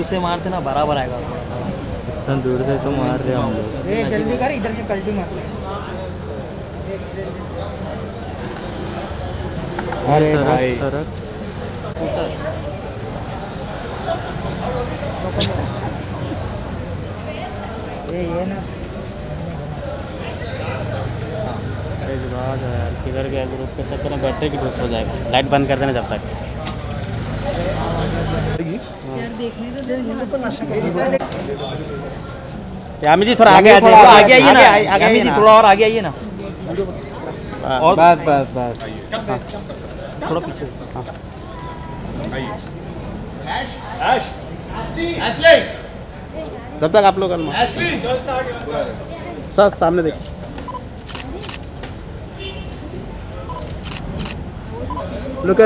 दूर से मारते ना बराबर आएगा। इतना दूर से तो मार रहे हम लोग जल्दी कर इधर से कल्टी मार अरे भाई। ये ये ना। किधर गया ग्रुप के चक्कर में? बैटरी की डोज हो जाएगा। लाइट बंद कर देना जब तक। यामी जी थोड़ा आगे आ थोड़ा जाइए आगे आइए ना। आगे आगे जी थोड़ा और आगे आइए ना। हाँ, और बस बस बस। थोड़ा पीछे। जब तक आप लोग सर सामने देखिए। लुक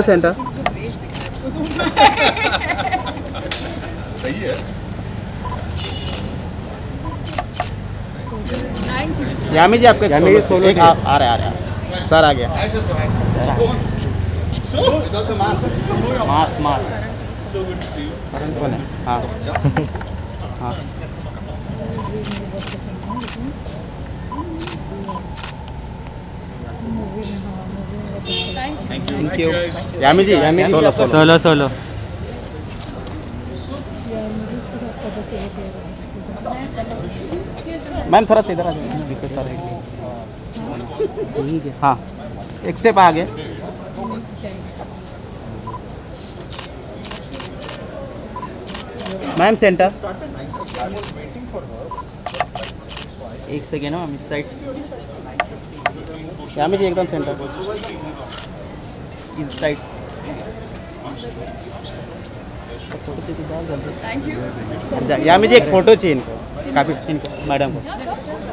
एट है यामी जी आपके यामी जी, सोलो एक। आ, आ रहे आ रहे। है सर आ गया। मास मास कौन है। हाँ हाँ thank you Yami ji Yami solo solo solo ma'am थोड़ा सा इधर आ जाइए। हाँ। एक स्टेप आगे। मैम सेंटर एक सेकेंड हम इस साइड यामी जी एकदम सेंटर जा- यामी जी एक फ़ोटो चाहिए इनको। काफ़ी इनको मैडम को।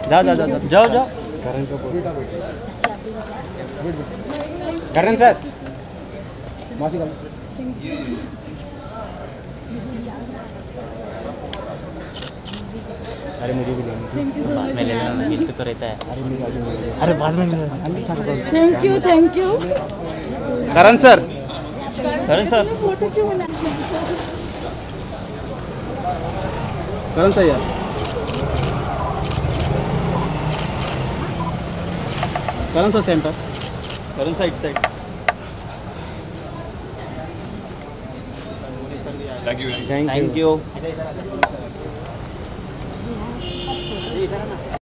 जाओ जाओ जाओ जाओ। जाओ करण सर मासी का। अरे मुझे भी लेनी। में लेना गिफ्ट तो रहता है। अरे बाद में thank you thank you Karan sir. Karan sir. Photo क्यों बना करण सर यार Karan sir centre Karan side side thank thank you